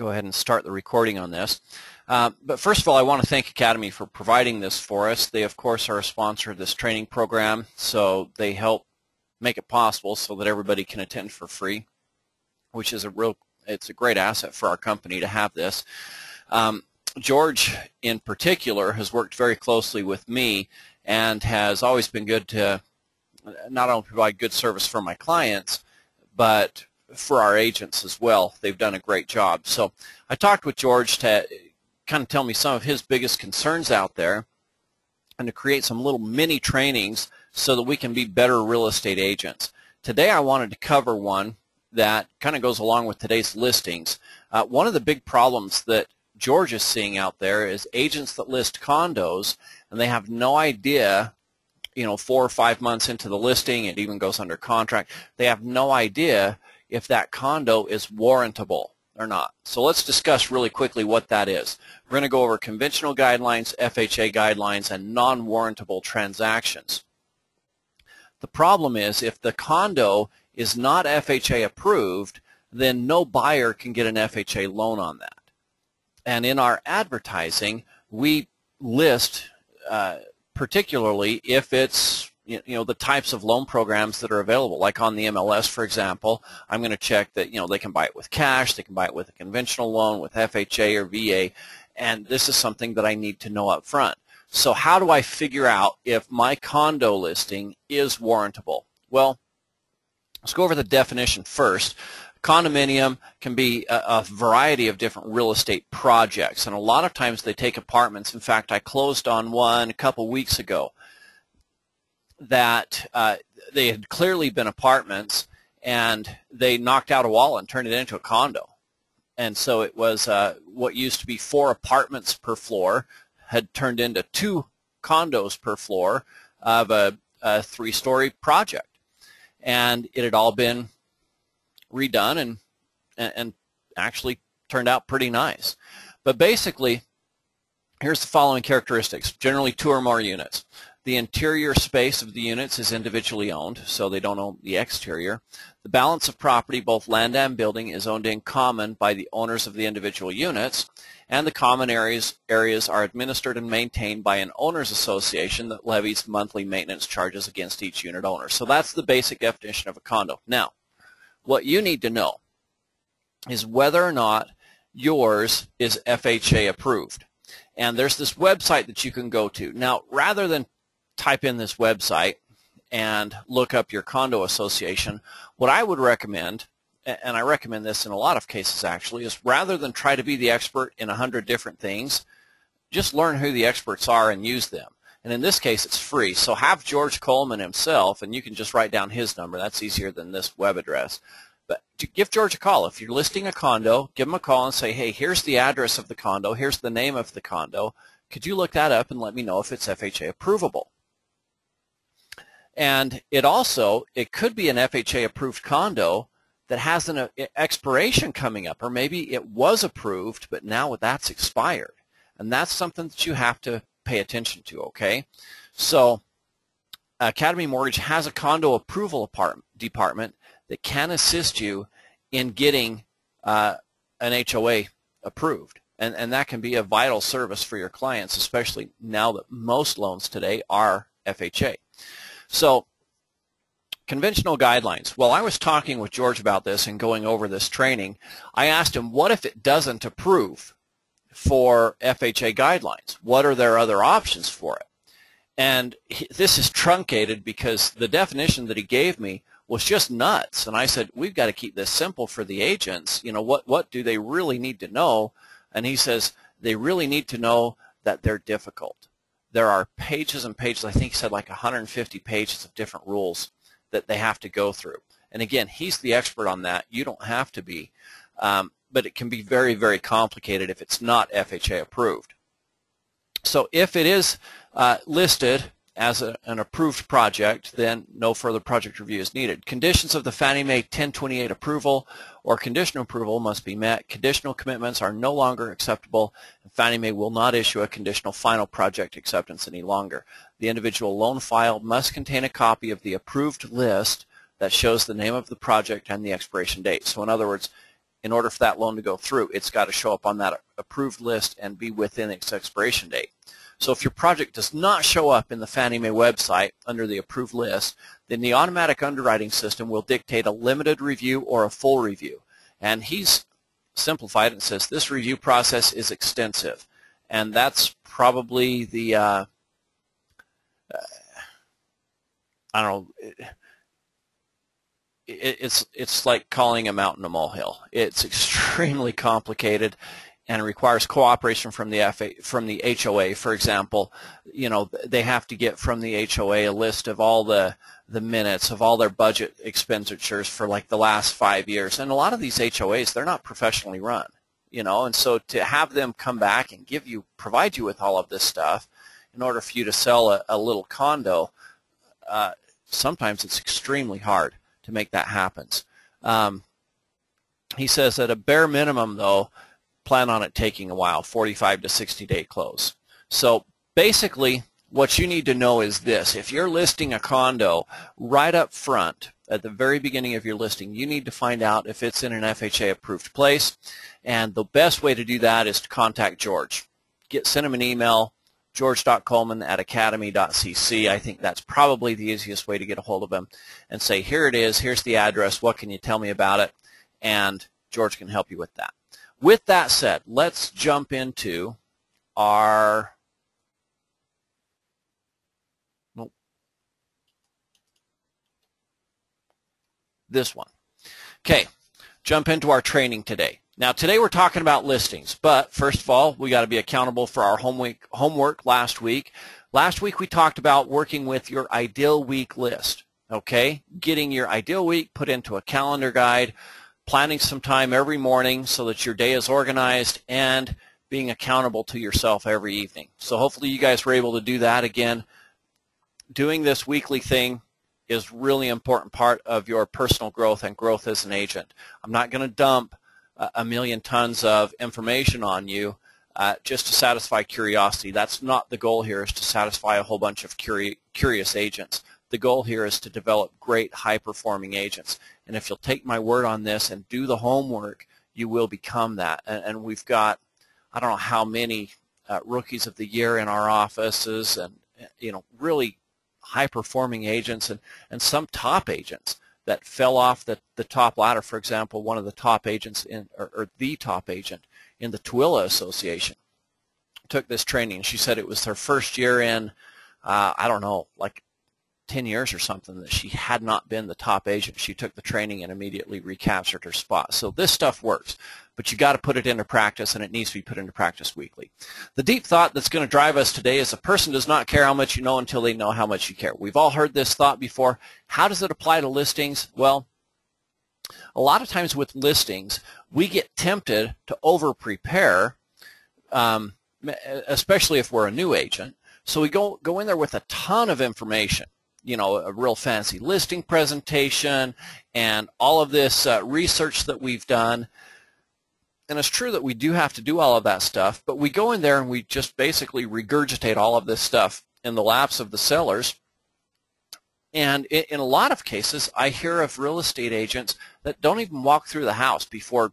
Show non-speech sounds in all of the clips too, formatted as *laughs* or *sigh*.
go ahead and start the recording on this. Uh, but first of all, I want to thank Academy for providing this for us. They, of course, are a sponsor of this training program, so they help make it possible so that everybody can attend for free, which is a real, it's a great asset for our company to have this. Um, George, in particular, has worked very closely with me and has always been good to not only provide good service for my clients, but for our agents as well. They've done a great job. So I talked with George to kind of tell me some of his biggest concerns out there and to create some little mini trainings so that we can be better real estate agents. Today I wanted to cover one that kind of goes along with today's listings. Uh, one of the big problems that George is seeing out there is agents that list condos and they have no idea you know four or five months into the listing it even goes under contract they have no idea if that condo is warrantable or not. So let's discuss really quickly what that is. We're going to go over conventional guidelines, FHA guidelines, and non-warrantable transactions. The problem is if the condo is not FHA approved, then no buyer can get an FHA loan on that. And in our advertising, we list uh, particularly if it's you know the types of loan programs that are available. Like on the MLS, for example, I'm going to check that you know they can buy it with cash, they can buy it with a conventional loan, with FHA or VA, and this is something that I need to know up front. So how do I figure out if my condo listing is warrantable? Well, let's go over the definition first. Condominium can be a, a, variety of different real estate projects, and a lot of times they take apartments. In fact, I closed on one a couple weeks ago that uh, they had clearly been apartments and they knocked out a wall and turned it into a condo. And so it was uh, what used to be four apartments per floor had turned into two condos per floor of a, a three-story project. And it had all been redone and, and actually turned out pretty nice. But basically, here's the following characteristics. Generally two or more units. The interior space of the units is individually owned, so they don't own the exterior. The balance of property, both land and building, is owned in common by the owners of the individual units, and the common areas, areas are administered and maintained by an owners association that levies monthly maintenance charges against each unit owner. So that's the basic definition of a condo. Now, what you need to know is whether or not yours is FHA approved. And there's this website that you can go to. Now, rather than type in this website and look up your condo association, what I would recommend, and I recommend this in a lot of cases actually, is rather than try to be the expert in a hundred different things, just learn who the experts are and use them. And in this case, it's free. So have George Coleman himself, and you can just write down his number. That's easier than this web address. But give George a call. If you're listing a condo, give him a call and say, hey, here's the address of the condo. Here's the name of the condo. Could you look that up and let me know if it's FHA approvable? And it also, it could be an FHA approved condo that has an uh, expiration coming up, or maybe it was approved, but now that's expired. And that's something that you have to pay attention to, okay? So Academy Mortgage has a condo approval department that can assist you in getting uh, an HOA approved. And, and that can be a vital service for your clients, especially now that most loans today are FHA. So conventional guidelines. Well, I was talking with George about this and going over this training. I asked him, what if it doesn't approve for FHA guidelines? What are their other options for it? And this is truncated because the definition that he gave me was just nuts. And I said, we've got to keep this simple for the agents. You know, what, what do they really need to know? And he says, they really need to know that they're difficult there are pages and pages, I think he said like 150 pages of different rules that they have to go through. And again, he's the expert on that. You don't have to be. Um, but it can be very, very complicated if it's not FHA approved. So if it is uh, listed as a, an approved project, then no further project review is needed. Conditions of the Fannie Mae 1028 approval or conditional approval must be met. Conditional commitments are no longer acceptable, and Fannie Mae will not issue a conditional final project acceptance any longer. The individual loan file must contain a copy of the approved list that shows the name of the project and the expiration date. So in other words, in order for that loan to go through, it's got to show up on that approved list and be within its expiration date. So if your project does not show up in the Fannie Mae website under the approved list, then the automatic underwriting system will dictate a limited review or a full review. And he's simplified and says this review process is extensive. And that's probably the, uh, uh, I don't know, it, it's, it's like calling a mountain a molehill. It's *laughs* extremely complicated and requires cooperation from the FA, from the HOA. For example, you know they have to get from the HOA a list of all the the minutes of all their budget expenditures for like the last five years. And a lot of these HOAs, they're not professionally run, you know. And so to have them come back and give you, provide you with all of this stuff, in order for you to sell a, a little condo, uh, sometimes it's extremely hard to make that happen. Um, he says at a bare minimum, though, plan on it taking a while, 45 to 60 day close. So basically, what you need to know is this. If you're listing a condo right up front, at the very beginning of your listing, you need to find out if it's in an FHA approved place. And the best way to do that is to contact George. Get Send him an email, george.coleman at academy.cc. I think that's probably the easiest way to get a hold of him and say, here it is, here's the address, what can you tell me about it? And George can help you with that. With that said, let's jump into our this one. Okay, jump into our training today. Now today we're talking about listings, but first of all, we got to be accountable for our homework, homework last week. Last week we talked about working with your ideal week list, okay? Getting your ideal week put into a calendar guide, planning some time every morning so that your day is organized and being accountable to yourself every evening. So hopefully you guys were able to do that again. Doing this weekly thing is really important part of your personal growth and growth as an agent. I'm not going to dump a million tons of information on you uh, just to satisfy curiosity. That's not the goal here is to satisfy a whole bunch of curi curious agents. The goal here is to develop great high-performing agents. And if you'll take my word on this and do the homework, you will become that. And, and we've got, I don't know how many uh, rookies of the year in our offices and, you know, really high-performing agents and, and some top agents that fell off the, the top ladder. For example, one of the top agents in, or, or the top agent in the Tooele Association took this training. She said it was her first year in, uh, I don't know, like 10 years or something that she had not been the top agent. She took the training and immediately recaptured her spot. So this stuff works, but you got to put it into practice and it needs to be put into practice weekly. The deep thought that's going to drive us today is a person does not care how much you know until they know how much you care. We've all heard this thought before. How does it apply to listings? Well, a lot of times with listings, we get tempted to over-prepare, um, especially if we're a new agent. So we go, go in there with a ton of information you know, a real fancy listing presentation and all of this uh, research that we've done. And it's true that we do have to do all of that stuff, but we go in there and we just basically regurgitate all of this stuff in the laps of the sellers. And in a lot of cases, I hear of real estate agents that don't even walk through the house before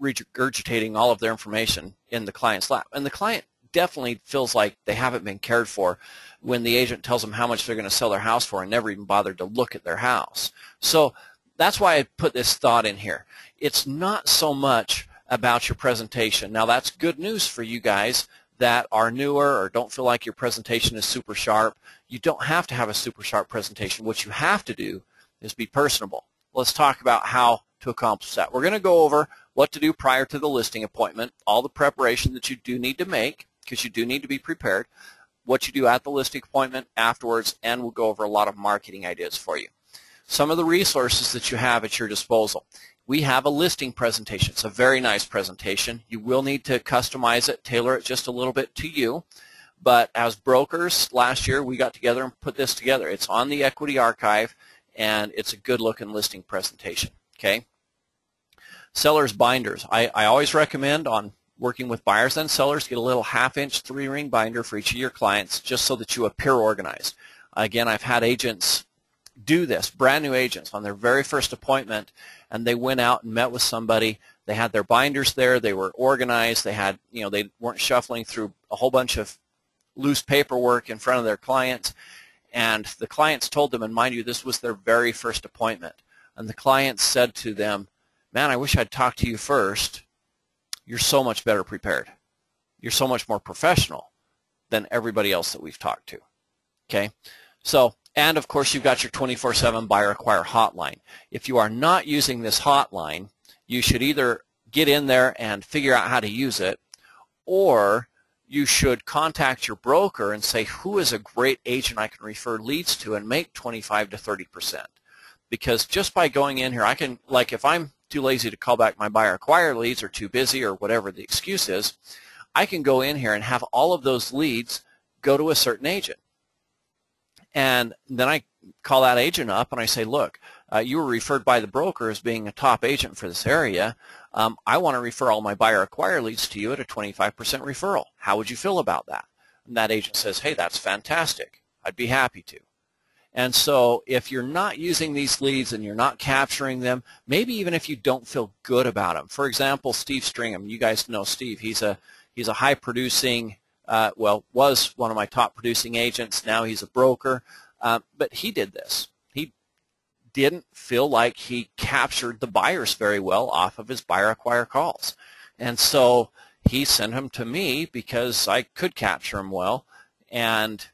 regurgitating all of their information in the client's lap. And the client definitely feels like they haven't been cared for when the agent tells them how much they're going to sell their house for and never even bothered to look at their house. So that's why I put this thought in here. It's not so much about your presentation. Now that's good news for you guys that are newer or don't feel like your presentation is super sharp. You don't have to have a super sharp presentation. What you have to do is be personable. Let's talk about how to accomplish that. We're going to go over what to do prior to the listing appointment, all the preparation that you do need to make because you do need to be prepared what you do at the listing appointment, afterwards, and we'll go over a lot of marketing ideas for you. Some of the resources that you have at your disposal. We have a listing presentation. It's a very nice presentation. You will need to customize it, tailor it just a little bit to you. But as brokers, last year we got together and put this together. It's on the Equity Archive, and it's a good-looking listing presentation. Okay. Sellers binders. I, I always recommend on working with buyers and sellers, get a little half-inch three-ring binder for each of your clients just so that you appear organized. Again, I've had agents do this, brand new agents on their very first appointment, and they went out and met with somebody. They had their binders there. They were organized. They had, you know, they weren't shuffling through a whole bunch of loose paperwork in front of their clients. And the clients told them, and mind you, this was their very first appointment. And the clients said to them, man, I wish I'd talked to you first. You're so much better prepared. You're so much more professional than everybody else that we've talked to. Okay? So, and of course, you've got your 24-7 buyer acquire hotline. If you are not using this hotline, you should either get in there and figure out how to use it, or you should contact your broker and say, who is a great agent I can refer leads to and make 25 to 30%. Because just by going in here, I can, like if I'm too lazy to call back my buyer acquire leads or too busy or whatever the excuse is, I can go in here and have all of those leads go to a certain agent. And then I call that agent up and I say, look, uh, you were referred by the broker as being a top agent for this area. Um, I want to refer all my buyer acquire leads to you at a 25% referral. How would you feel about that? And that agent says, hey, that's fantastic. I'd be happy to. And so if you're not using these leads and you're not capturing them, maybe even if you don't feel good about them. For example, Steve Stringham, you guys know Steve. He's a he's a high producing, uh, well, was one of my top producing agents. Now he's a broker. Uh, but he did this. He didn't feel like he captured the buyers very well off of his buyer acquire calls. And so he sent him to me because I could capture them well and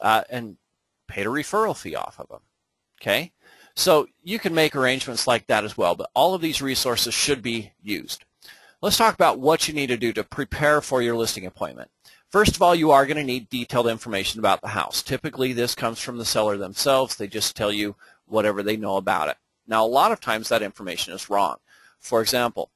uh, and paid a referral fee off of them. Okay? So you can make arrangements like that as well, but all of these resources should be used. Let's talk about what you need to do to prepare for your listing appointment. First of all, you are going to need detailed information about the house. Typically, this comes from the seller themselves. They just tell you whatever they know about it. Now, a lot of times that information is wrong. For example,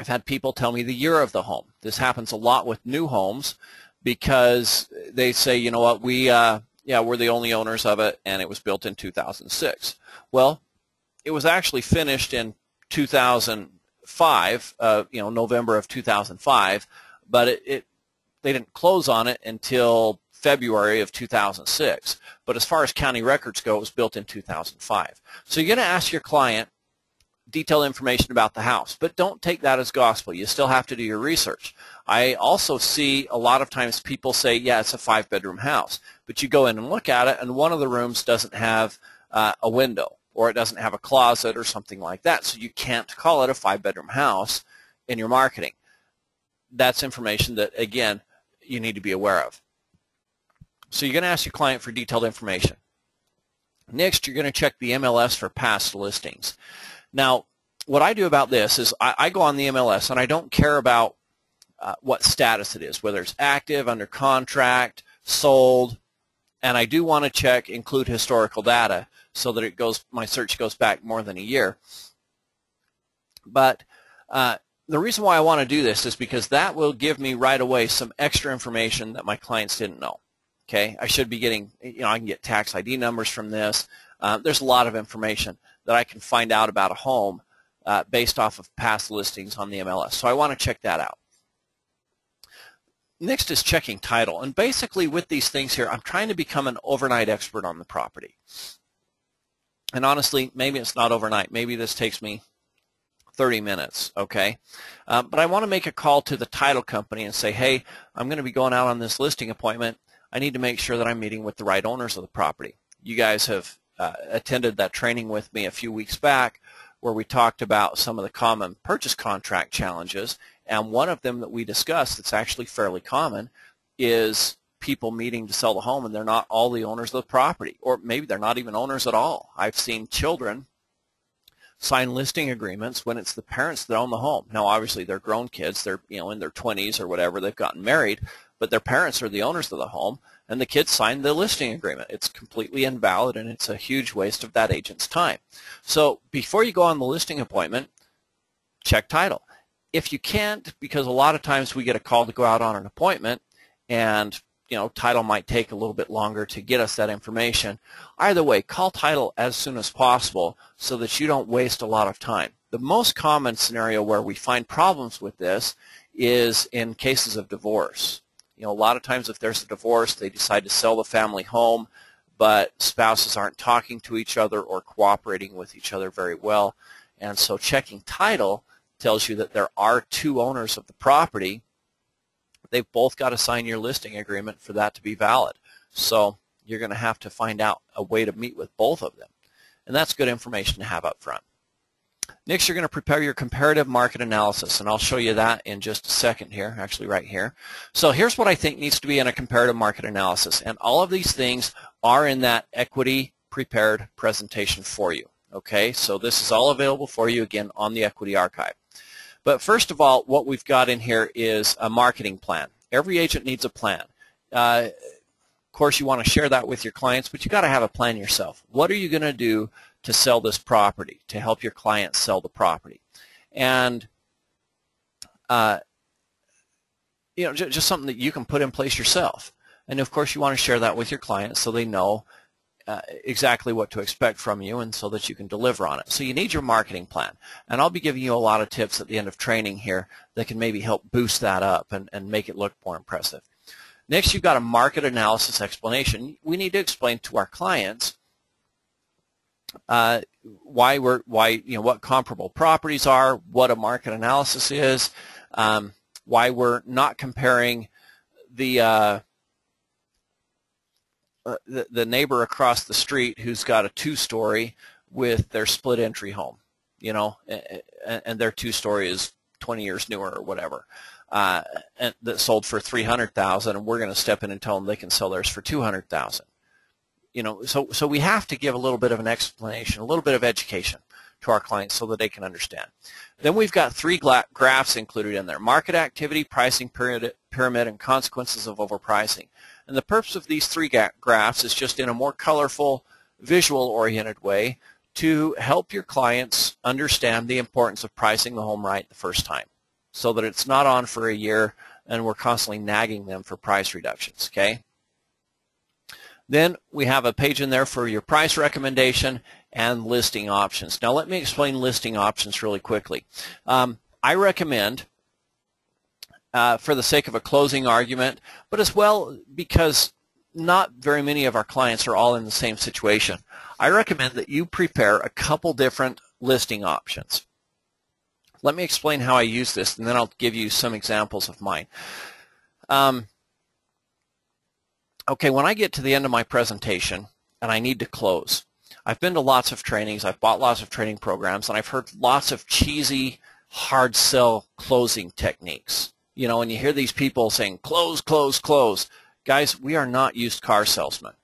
I've had people tell me the year of the home. This happens a lot with new homes because they say, you know what, we uh, yeah, we're the only owners of it, and it was built in 2006. Well, it was actually finished in 2005, uh, you know, November of 2005, but it, it they didn't close on it until February of 2006. But as far as county records go, it was built in 2005. So you're going to ask your client detailed information about the house, but don't take that as gospel. You still have to do your research. I also see a lot of times people say, yeah, it's a five-bedroom house, but you go in and look at it, and one of the rooms doesn't have uh, a window, or it doesn't have a closet or something like that, so you can't call it a five-bedroom house in your marketing. That's information that, again, you need to be aware of. So you're going to ask your client for detailed information. Next, you're going to check the MLS for past listings. Now, what I do about this is I, I go on the MLS and I don't care about uh, what status it is, whether it's active, under contract, sold, and I do want to check include historical data so that it goes my search goes back more than a year. But uh, the reason why I want to do this is because that will give me right away some extra information that my clients didn't know. Okay, I should be getting, you know, I can get tax ID numbers from this. Uh, there's a lot of information that I can find out about a home uh, based off of past listings on the MLS. So I want to check that out. Next is checking title. And basically with these things here, I'm trying to become an overnight expert on the property. And honestly, maybe it's not overnight. Maybe this takes me 30 minutes, okay? Uh, but I want to make a call to the title company and say, hey, I'm going to be going out on this listing appointment. I need to make sure that I'm meeting with the right owners of the property. You guys have uh, attended that training with me a few weeks back where we talked about some of the common purchase contract challenges and one of them that we discussed that's actually fairly common is people meeting to sell the home and they're not all the owners of the property or maybe they're not even owners at all. I've seen children sign listing agreements when it's the parents that own the home. Now obviously they're grown kids, they're you know in their 20s or whatever, they've gotten married, but their parents are the owners of the home and the kids sign the listing agreement. It's completely invalid and it's a huge waste of that agent's time. So before you go on the listing appointment, check title if you can't, because a lot of times we get a call to go out on an appointment and you know, title might take a little bit longer to get us that information. Either way, call title as soon as possible so that you don't waste a lot of time. The most common scenario where we find problems with this is in cases of divorce. You know, a lot of times if there's a divorce, they decide to sell the family home. but spouses aren't talking to each other or cooperating with each other very well. And so checking title tells you that there are two owners of the property. They've both got to sign your listing agreement for that to be valid. So you're going to have to find out a way to meet with both of them. And that's good information to have up front. Next, you're going to prepare your comparative market analysis, and I'll show you that in just a second here, actually right here. So here's what I think needs to be in a comparative market analysis, and all of these things are in that equity prepared presentation for you. Okay, so this is all available for you, again, on the Equity Archive. But first of all, what we've got in here is a marketing plan. Every agent needs a plan. Uh, of course, you want to share that with your clients, but you've got to have a plan yourself. What are you going to do to sell this property, to help your clients sell the property? And uh, you know, just something that you can put in place yourself. And of course, you want to share that with your clients so they know uh, exactly what to expect from you and so that you can deliver on it. So you need your marketing plan. And I'll be giving you a lot of tips at the end of training here that can maybe help boost that up and, and make it look more impressive. Next, you've got a market analysis explanation. We need to explain to our clients uh, why we're why you know what comparable properties are, what a market analysis is, um, why we're not comparing the uh, uh, the, the neighbor across the street who's got a two-story with their split entry home, you know, and, and their two-story is 20 years newer or whatever, uh, and that sold for 300,000, and we're going to step in and tell them they can sell theirs for 200,000. You know, so so we have to give a little bit of an explanation, a little bit of education to our clients so that they can understand. Then we've got three graphs included in there: market activity, pricing pyramid, pyramid, and consequences of overpricing. And the purpose of these three graphs is just in a more colorful, visual-oriented way to help your clients understand the importance of pricing the home right the first time so that it's not on for a year and we're constantly nagging them for price reductions, okay? Then we have a page in there for your price recommendation and listing options. Now let me explain listing options really quickly. Um, I recommend uh, for the sake of a closing argument, but as well because not very many of our clients are all in the same situation. I recommend that you prepare a couple different listing options. Let me explain how I use this, and then I'll give you some examples of mine. Um, okay, when I get to the end of my presentation and I need to close, I've been to lots of trainings, I've bought lots of training programs, and I've heard lots of cheesy, hard sell closing techniques you know, and you hear these people saying, close, close, close. Guys, we are not used car salesmen.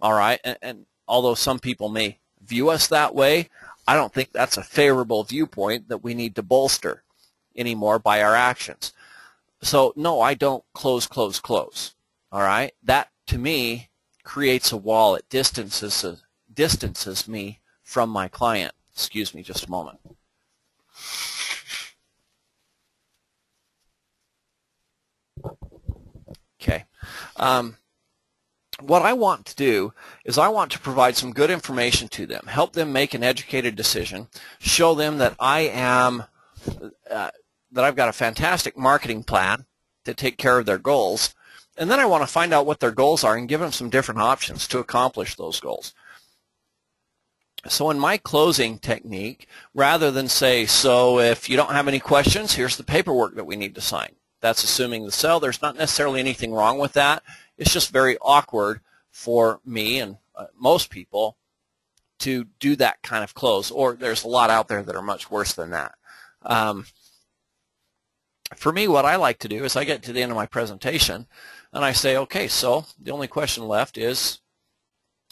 All right? And, and although some people may view us that way, I don't think that's a favorable viewpoint that we need to bolster anymore by our actions. So, no, I don't close, close, close. All right? That, to me, creates a wall. It distances, uh, distances me from my client. Excuse me just a moment. Okay. Um, what I want to do is I want to provide some good information to them, help them make an educated decision, show them that I am, uh, that I've got a fantastic marketing plan to take care of their goals, and then I want to find out what their goals are and give them some different options to accomplish those goals. So in my closing technique, rather than say, so if you don't have any questions, here's the paperwork that we need to sign. That's assuming the sell. There's not necessarily anything wrong with that. It's just very awkward for me and uh, most people to do that kind of close, or there's a lot out there that are much worse than that. Um, for me, what I like to do is I get to the end of my presentation and I say, okay, so the only question left is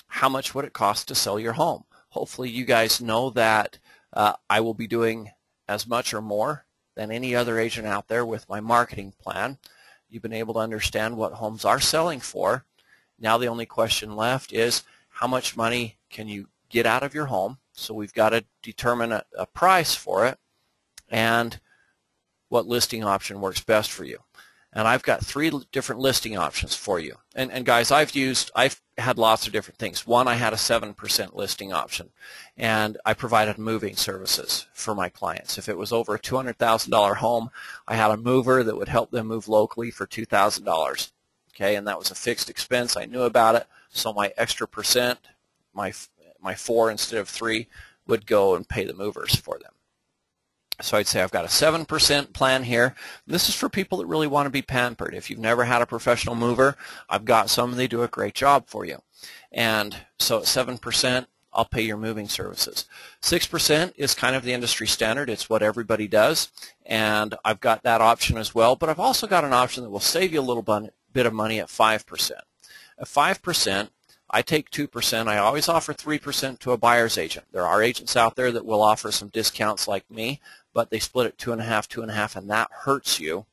how much would it cost to sell your home? Hopefully you guys know that uh, I will be doing as much or more than any other agent out there with my marketing plan. You've been able to understand what homes are selling for. Now the only question left is how much money can you get out of your home? So we've got to determine a, a price for it and what listing option works best for you and I've got three different listing options for you. And, and guys, I've used, I've had lots of different things. One, I had a 7% listing option, and I provided moving services for my clients. If it was over a $200,000 home, I had a mover that would help them move locally for $2,000. Okay, and that was a fixed expense. I knew about it, So my extra percent, my my four instead of three, would go and pay the movers for them. So I'd say I've got a 7% plan here. This is for people that really want to be pampered. If you've never had a professional mover, I've got some. They do a great job for you. And so at 7%, I'll pay your moving services. 6% is kind of the industry standard. It's what everybody does. And I've got that option as well. But I've also got an option that will save you a little bit of money at 5%. At 5%, I take 2%. I always offer 3% to a buyer's agent. There are agents out there that will offer some discounts like me, but they split it two and a half, two and a half, and that hurts you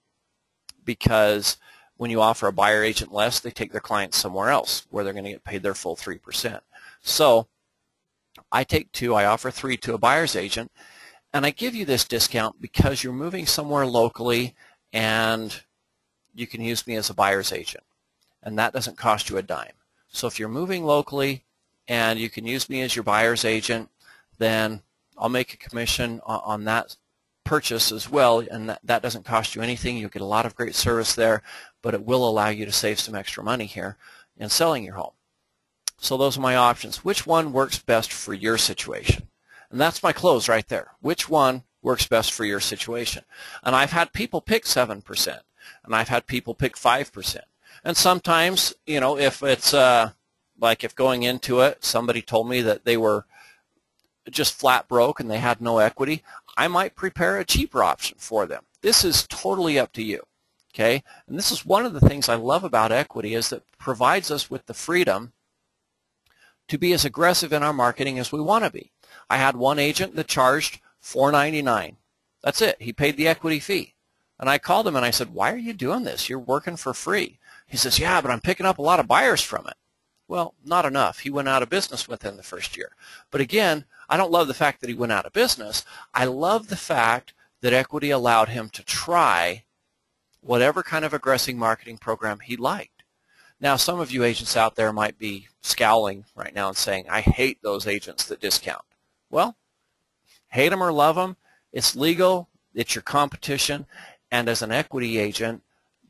because when you offer a buyer agent less, they take their clients somewhere else where they're going to get paid their full 3%. So I take two, I offer three to a buyer's agent, and I give you this discount because you're moving somewhere locally and you can use me as a buyer's agent. And that doesn't cost you a dime. So if you're moving locally and you can use me as your buyer's agent, then I'll make a commission on, that purchase as well, and that, that doesn't cost you anything. You'll get a lot of great service there, but it will allow you to save some extra money here in selling your home. So those are my options. Which one works best for your situation? And that's my close right there. Which one works best for your situation? And I've had people pick 7%, and I've had people pick 5%. And sometimes, you know, if it's uh, like if going into it, somebody told me that they were just flat broke and they had no equity, I might prepare a cheaper option for them. This is totally up to you. Okay, and this is one of the things I love about equity is that it provides us with the freedom to be as aggressive in our marketing as we want to be. I had one agent that charged $4.99. That's it. He paid the equity fee. And I called him and I said, why are you doing this? You're working for free. He says, yeah, but I'm picking up a lot of buyers from it. Well, not enough. He went out of business within the first year. But again, I don't love the fact that he went out of business. I love the fact that equity allowed him to try whatever kind of aggressive marketing program he liked. Now, some of you agents out there might be scowling right now and saying, I hate those agents that discount. Well, hate them or love them, it's legal, it's your competition, and as an equity agent,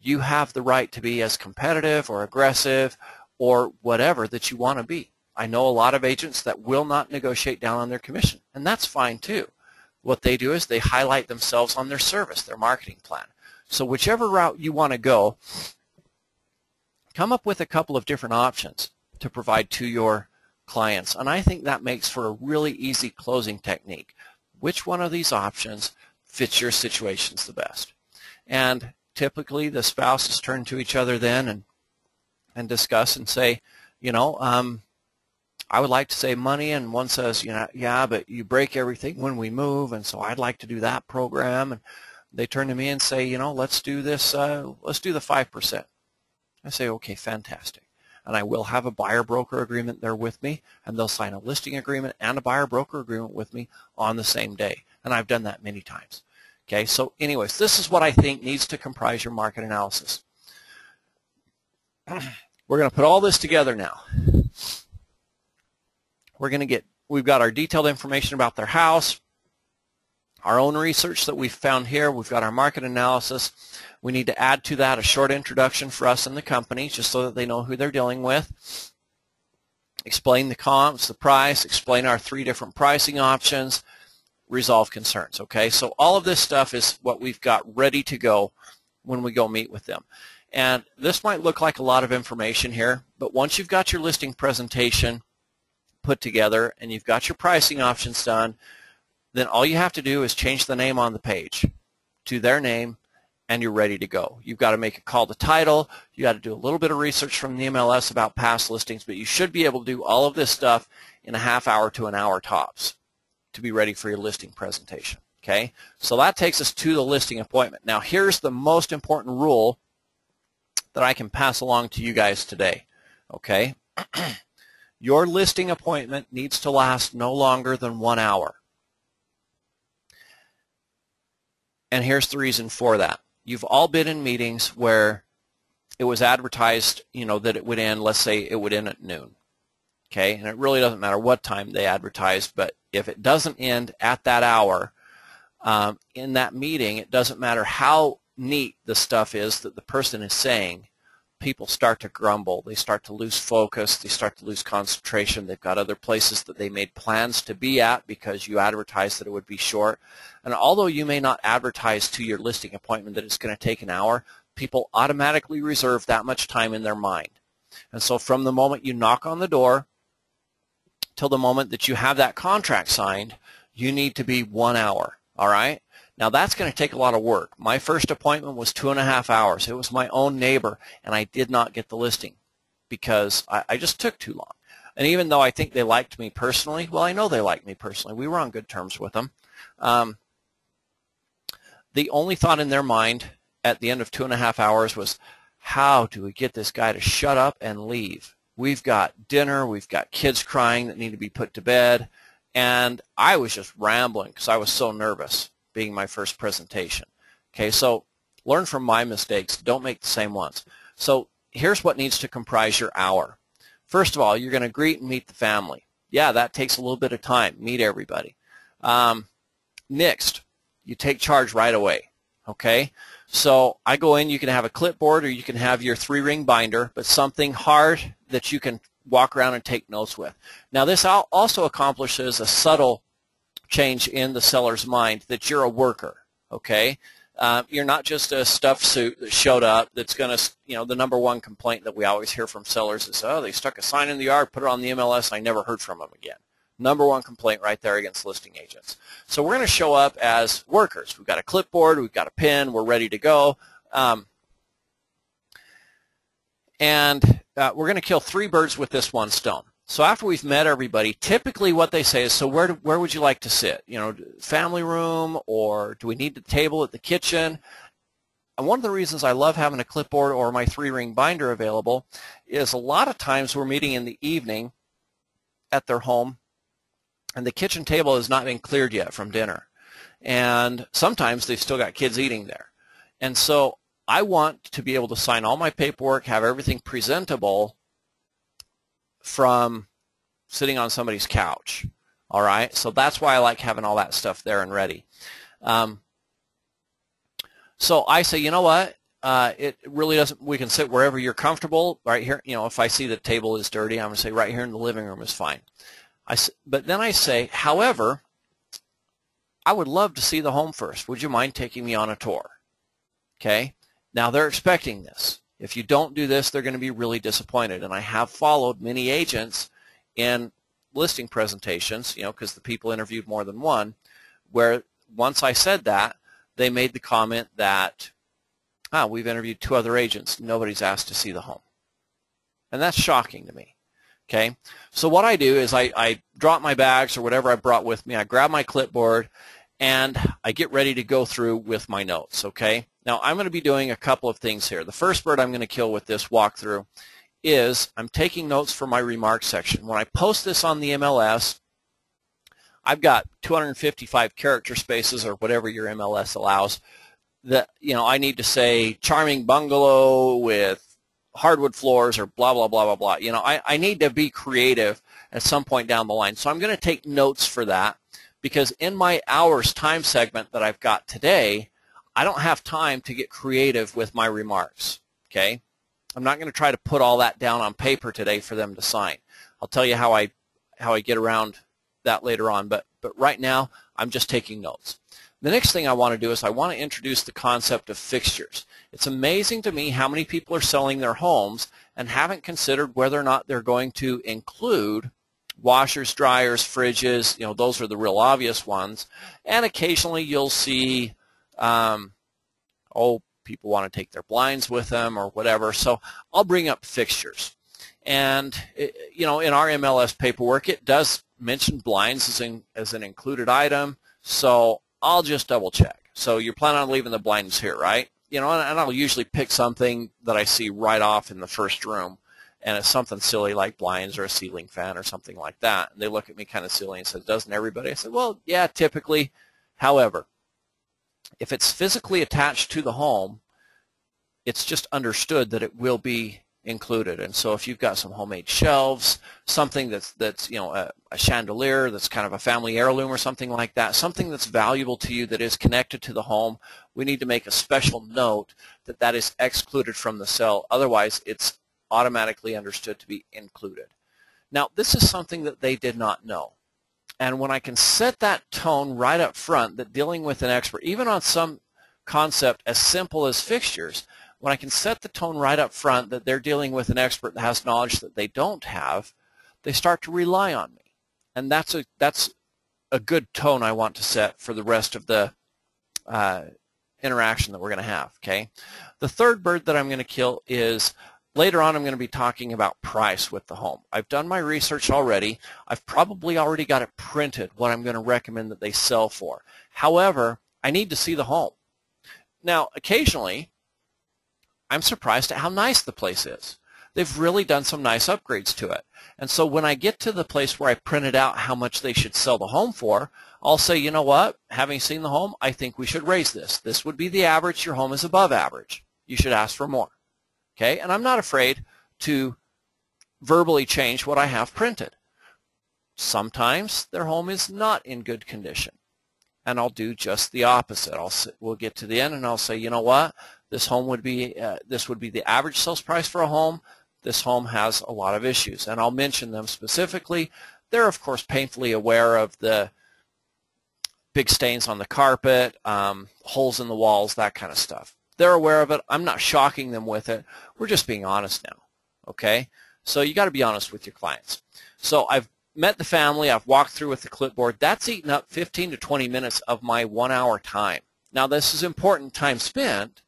you have the right to be as competitive or aggressive or whatever that you want to be. I know a lot of agents that will not negotiate down on their commission, and that's fine too. What they do is they highlight themselves on their service, their marketing plan. So whichever route you want to go, come up with a couple of different options to provide to your clients. And I think that makes for a really easy closing technique. Which one of these options fits your situations the best? And typically the spouses turn to each other then and and discuss and say, you know, um, I would like to save money, and one says, you know, yeah, but you break everything when we move, and so I'd like to do that program. And they turn to me and say, you know, let's do this. Uh, let's do the five percent. I say, okay, fantastic. And I will have a buyer broker agreement there with me, and they'll sign a listing agreement and a buyer broker agreement with me on the same day. And I've done that many times. Okay, so anyways, this is what I think needs to comprise your market analysis. *clears throat* We're going to put all this together now. We're going to get, we've got our detailed information about their house, our own research that we've found here. We've got our market analysis. We need to add to that a short introduction for us and the company just so that they know who they're dealing with. Explain the comps, the price, explain our three different pricing options, resolve concerns. Okay, so all of this stuff is what we've got ready to go when we go meet with them. And this might look like a lot of information here, but once you've got your listing presentation put together and you've got your pricing options done, then all you have to do is change the name on the page to their name and you're ready to go. You've got to make a call to title. You got to do a little bit of research from the MLS about past listings, but you should be able to do all of this stuff in a half hour to an hour tops to be ready for your listing presentation. Okay, so that takes us to the listing appointment. Now here's the most important rule that I can pass along to you guys today. Okay, *clears throat* your listing appointment needs to last no longer than one hour. And here's the reason for that. You've all been in meetings where it was advertised, you know, that it would end, let's say it would end at noon. Okay, and it really doesn't matter what time they advertised, but if it doesn't end at that hour um, in that meeting, it doesn't matter how neat the stuff is that the person is saying, people start to grumble. They start to lose focus. They start to lose concentration. They've got other places that they made plans to be at because you advertised that it would be short. And although you may not advertise to your listing appointment that it's going to take an hour, people automatically reserve that much time in their mind. And so from the moment you knock on the door till the moment that you have that contract signed, you need to be one hour. All right? Now that's going to take a lot of work. My first appointment was two and a half hours. It was my own neighbor, and I did not get the listing because I, I just took too long. And even though I think they liked me personally, well, I know they liked me personally. We were on good terms with them. Um, the only thought in their mind at the end of two and a half hours was, how do we get this guy to shut up and leave? We've got dinner, we've got kids crying that need to be put to bed, and I was just rambling because I was so nervous being my first presentation. Okay, so learn from my mistakes. Don't make the same ones. So here's what needs to comprise your hour. First of all, you're going to greet and meet the family. Yeah, that takes a little bit of time. Meet everybody. Um, next, you take charge right away. Okay, so I go in. You can have a clipboard or you can have your three-ring binder, but something hard that you can walk around and take notes with. Now, this also accomplishes a subtle change in the seller's mind that you're a worker, okay? Um, you're not just a stuffed suit that showed up that's going to, you know, the number one complaint that we always hear from sellers is, oh, they stuck a sign in the yard, put it on the MLS, I never heard from them again. Number one complaint right there against listing agents. So we're going to show up as workers. We've got a clipboard, we've got a pen, we're ready to go. Um, and uh, we're going to kill three birds with this one stone. So after we've met everybody, typically what they say is, so where, do, where would you like to sit? You know, family room or do we need a table at the kitchen? And one of the reasons I love having a clipboard or my three-ring binder available is a lot of times we're meeting in the evening at their home and the kitchen table has not been cleared yet from dinner. And sometimes they've still got kids eating there. And so I want to be able to sign all my paperwork, have everything presentable from sitting on somebody's couch. All right, so that's why I like having all that stuff there and ready. Um, so I say, you know what? Uh, it really doesn't. We can sit wherever you're comfortable. Right here, you know, if I see the table is dirty, I'm to say right here in the living room is fine. I, but then I say, however, I would love to see the home first. Would you mind taking me on a tour? Okay. Now they're expecting this. If you don't do this, they're going to be really disappointed. And I have followed many agents in listing presentations, you know, because the people interviewed more than one, where once I said that, they made the comment that, ah, we've interviewed two other agents. Nobody's asked to see the home. And that's shocking to me. Okay, so what I do is I, I drop my bags or whatever I brought with me. I grab my clipboard and I get ready to go through with my notes. Okay, now I'm going to be doing a couple of things here. The first bird I'm going to kill with this walkthrough is I'm taking notes for my remarks section. When I post this on the MLS, I've got 255 character spaces or whatever your MLS allows that you know I need to say charming bungalow with hardwood floors or blah blah blah blah blah. You know I, I need to be creative at some point down the line. So I'm going to take notes for that because in my hours time segment that I've got today, I don't have time to get creative with my remarks, okay? I'm not going to try to put all that down on paper today for them to sign. I'll tell you how I how I get around that later on, but but right now I'm just taking notes. The next thing I want to do is I want to introduce the concept of fixtures. It's amazing to me how many people are selling their homes and haven't considered whether or not they're going to include washers, dryers, fridges, you know, those are the real obvious ones. And occasionally you'll see um, oh, people want to take their blinds with them or whatever. So I'll bring up fixtures. And, it, you know, in our MLS paperwork, it does mention blinds as, in, as an included item. So I'll just double check. So you're planning on leaving the blinds here, right? You know, and, and I'll usually pick something that I see right off in the first room and it's something silly like blinds or a ceiling fan or something like that. And they look at me kind of silly and say, doesn't everybody? I said, well, yeah, typically. However, if it's physically attached to the home, it's just understood that it will be included. And so if you've got some homemade shelves, something that's, that's you know, a, a, chandelier that's kind of a family heirloom or something like that, something that's valuable to you that is connected to the home, we need to make a special note that that is excluded from the sale. Otherwise, it's automatically understood to be included. Now, this is something that they did not know. And when I can set that tone right up front that dealing with an expert, even on some concept as simple as fixtures, when I can set the tone right up front that they're dealing with an expert that has knowledge that they don't have, they start to rely on me. And that's a, that's a good tone I want to set for the rest of the uh, interaction that we're going to have. Okay. The third bird that I'm going to kill is later on I'm going to be talking about price with the home. I've done my research already. I've probably already got it printed what I'm going to recommend that they sell for. However, I need to see the home. Now, occasionally, I'm surprised at how nice the place is. They've really done some nice upgrades to it. And so when I get to the place where I printed out how much they should sell the home for, I'll say, you know what, having seen the home, I think we should raise this. This would be the average. Your home is above average. You should ask for more. Okay, and I'm not afraid to verbally change what I have printed. Sometimes their home is not in good condition, and I'll do just the opposite. I'll we'll get to the end, and I'll say, you know what, this home would be uh, this would be the average sales price for a home. This home has a lot of issues, and I'll mention them specifically. They're of course painfully aware of the big stains on the carpet, um, holes in the walls, that kind of stuff. They're aware of it. I'm not shocking them with it. We're just being honest now. Okay? So you got to be honest with your clients. So I've met the family. I've walked through with the clipboard. That's eaten up 15 to 20 minutes of my one hour time. Now this is important time spent,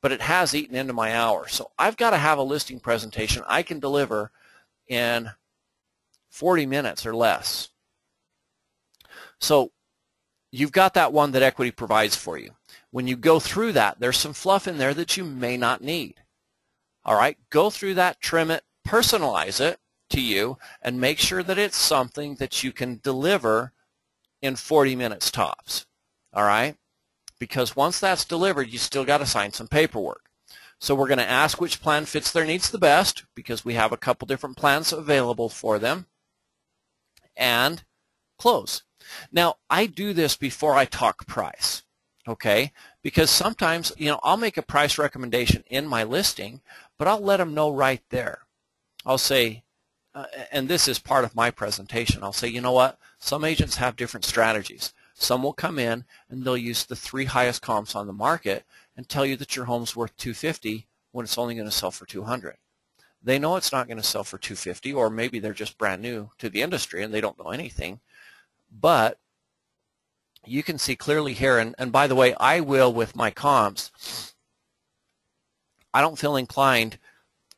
but it has eaten into my hour. So I've got to have a listing presentation I can deliver in 40 minutes or less. So you've got that one that equity provides for you. When you go through that, there's some fluff in there that you may not need. All right, go through that, trim it, personalize it to you, and make sure that it's something that you can deliver in 40 minutes tops. All right, because once that's delivered, you still got to sign some paperwork. So we're going to ask which plan fits their needs the best because we have a couple different plans available for them and close. Now, I do this before I talk price okay? Because sometimes, you know, I'll make a price recommendation in my listing, but I'll let them know right there. I'll say, uh, and this is part of my presentation, I'll say, you know what, some agents have different strategies. Some will come in and they'll use the three highest comps on the market and tell you that your home's worth 250 when it's only going to sell for 200. They know it's not going to sell for 250 or maybe they're just brand new to the industry and they don't know anything. But you can see clearly here, and, and by the way, I will with my comps, I don't feel inclined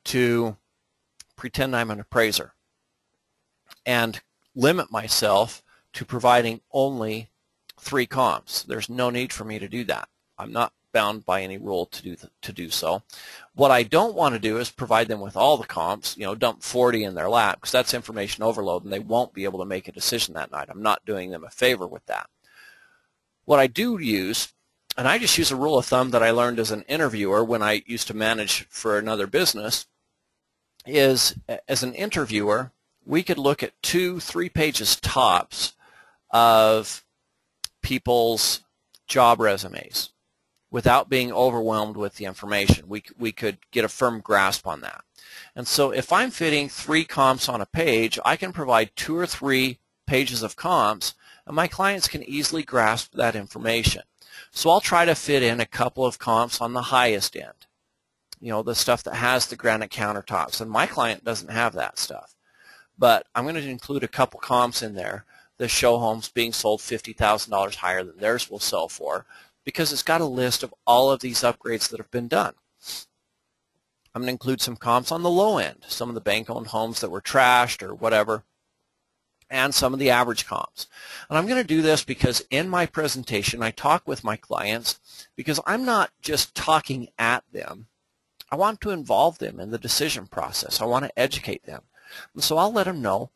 to pretend I'm an appraiser and limit myself to providing only three comps. There's no need for me to do that. I'm not bound by any rule to do to do so. What I don't want to do is provide them with all the comps, you know, dump 40 in their lap because that's information overload and they won't be able to make a decision that night. I'm not doing them a favor with that. What I do use, and I just use a rule of thumb that I learned as an interviewer when I used to manage for another business, is as an interviewer, we could look at two, three pages tops of people's job resumes without being overwhelmed with the information. We, we could get a firm grasp on that. And so if I'm fitting three comps on a page, I can provide two or three pages of comps my clients can easily grasp that information. So I'll try to fit in a couple of comps on the highest end, you know, the stuff that has the granite countertops, and my client doesn't have that stuff. But I'm going to include a couple comps in there the show homes being sold $50,000 higher than theirs will sell for because it's got a list of all of these upgrades that have been done. I'm going to include some comps on the low end, some of the bank-owned homes that were trashed or whatever, and some of the average comps. And I'm going to do this because in my presentation I talk with my clients because I'm not just talking at them. I want to involve them in the decision process. I want to educate them. And so I'll let them know